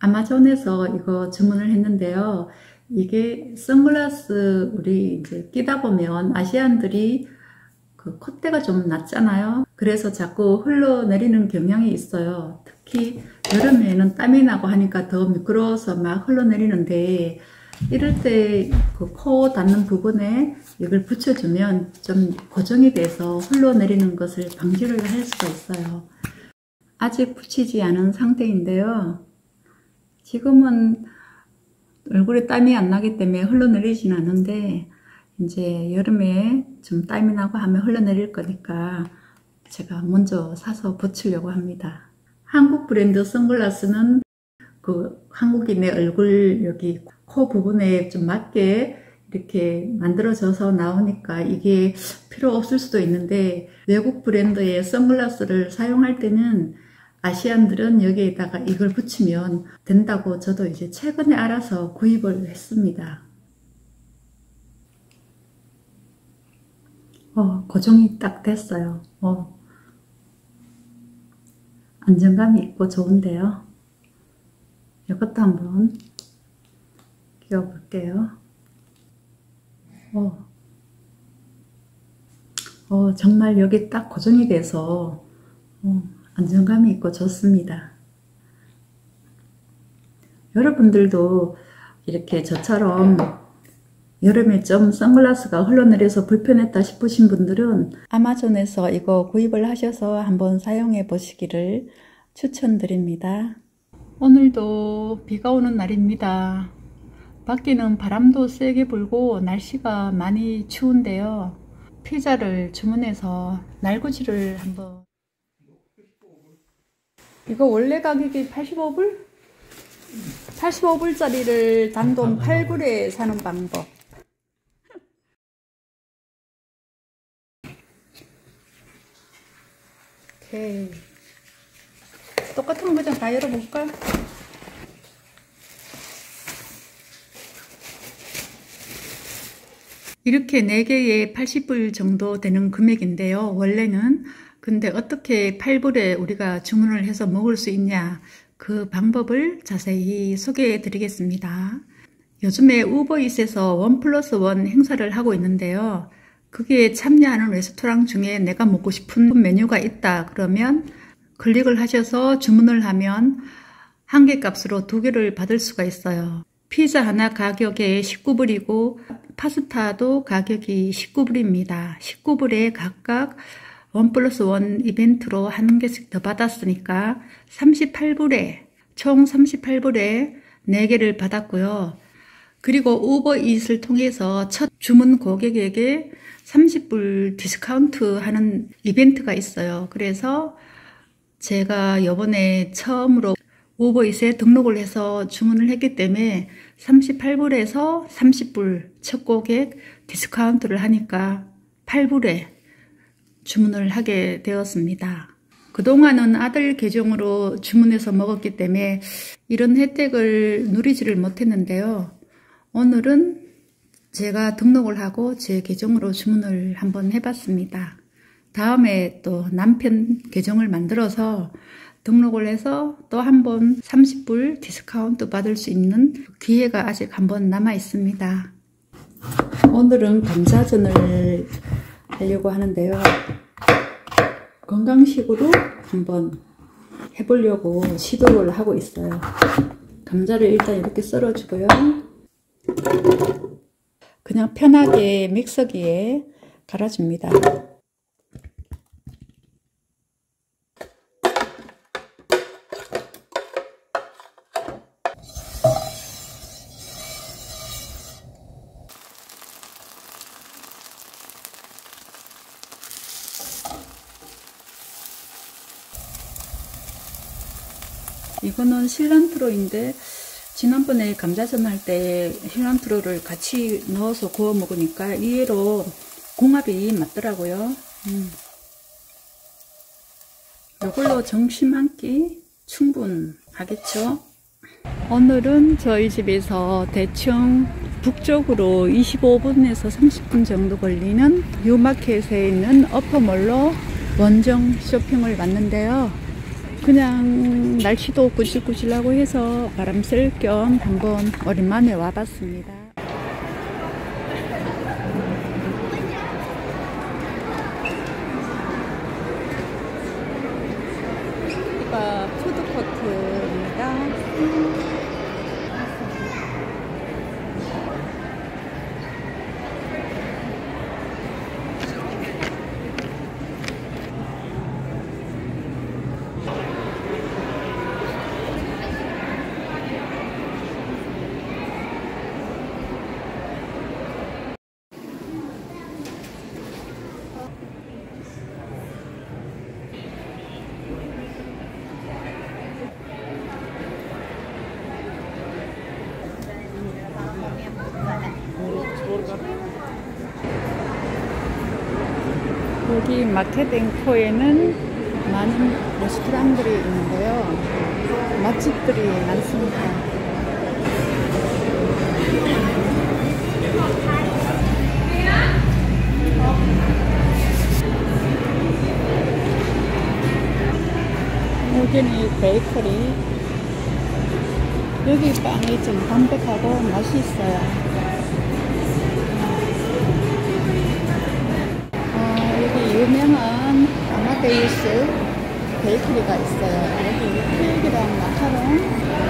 아마존에서 이거 주문을 했는데요. 이게 선글라스 우리 이제 끼다 보면 아시안들이 그 콧대가 좀 낮잖아요. 그래서 자꾸 흘러내리는 경향이 있어요. 특히 여름에는 땀이 나고 하니까 더 미끄러워서 막 흘러내리는데 이럴 때 그 코 닿는 부분에 이걸 붙여주면 좀 고정이 돼서 흘러내리는 것을 방지를 할 수가 있어요. 아직 붙이지 않은 상태인데요. 지금은 얼굴에 땀이 안 나기 때문에 흘러내리진 않는데 이제 여름에 좀 땀이 나고 하면 흘러내릴 거니까 제가 먼저 사서 붙이려고 합니다. 한국 브랜드 선글라스는 그 한국인의 얼굴 여기 코 부분에 좀 맞게 이렇게 만들어져서 나오니까 이게 필요 없을 수도 있는데 외국 브랜드의 선글라스를 사용할 때는 아시안들은 여기에다가 이걸 붙이면 된다고 저도 이제 최근에 알아서 구입을 했습니다. 어, 고정이 딱 됐어요. 어, 안정감이 있고 좋은데요. 이것도 한번 끼워 볼게요. 어, 어, 정말 여기 딱 고정이 돼서 어, 안정감이 있고 좋습니다. 여러분들도 이렇게 저처럼 여름에 좀 선글라스가 흘러내려서 불편했다 싶으신 분들은 아마존에서 이거 구입을 하셔서 한번 사용해 보시기를 추천드립니다. 오늘도 비가 오는 날입니다. 밖에는 바람도 세게 불고 날씨가 많이 추운데요. 피자를 주문해서 날구지를 한번 이거 원래 가격이 85불? 85불짜리를 단돈 8불에 사는 방법 오케이 똑같은 거좀 다 열어볼까? 이렇게 4개에 80불 정도 되는 금액인데요. 원래는 근데 어떻게 8불에 우리가 주문을 해서 먹을 수 있냐 그 방법을 자세히 소개해 드리겠습니다. 요즘에 우버이스에서 원 플러스 원 행사를 하고 있는데요. 그게 참여하는 레스토랑 중에 내가 먹고 싶은 메뉴가 있다 그러면 클릭을 하셔서 주문을 하면 한 개 값으로 두 개를 받을 수가 있어요. 피자 하나 가격에 19불이고 파스타도 가격이 19불입니다. 19불에 각각 원 플러스 원 이벤트로 한 개씩 더 받았으니까 38불에 총 38불에 4개를 받았고요. 그리고 Uber Eats를 통해서 첫 주문 고객에게 30불 디스카운트 하는 이벤트가 있어요. 그래서 제가 요번에 처음으로 우버이트에 등록을 해서 주문을 했기 때문에 38불에서 30불 첫 고객 디스카운트를 하니까 8불에 주문을 하게 되었습니다. 그동안은 아들 계정으로 주문해서 먹었기 때문에 이런 혜택을 누리지를 못했는데요. 오늘은 제가 등록을 하고 제 계정으로 주문을 한번 해봤습니다. 다음에 또 남편 계정을 만들어서 등록을 해서 또 한 번 30불 디스카운트 받을 수 있는 기회가 아직 한 번 남아 있습니다. 오늘은 감자전을 하려고 하는데요. 건강식으로 한번 해보려고 시도를 하고 있어요. 감자를 일단 이렇게 썰어주고요. 그냥 편하게 믹서기에 갈아줍니다. 이거는 실란트로인데 지난번에 감자전 할 때 실란트로를 같이 넣어서 구워 먹으니까 이해로 궁합이 맞더라고요. 음. 이걸로 점심 한 끼 충분하겠죠? 오늘은 저희 집에서 대충 북쪽으로 25분에서 30분 정도 걸리는 뉴마켓에 있는 어퍼몰로 원정 쇼핑을 왔는데요. 그냥 날씨도 꾸실꾸실하고 해서 바람 쐴 겸 한번 오랜만에 와봤습니다. 푸드코트입니다. 여기 마켓 앵코에는 많은 레스토랑들이 있는데요. 맛집들이 많습니다. 여기는 베이커리. 여기 빵이 좀 담백하고 맛이 있어요. 아마데우스 베이커리가 있어요. 여기 케이크랑 마카롱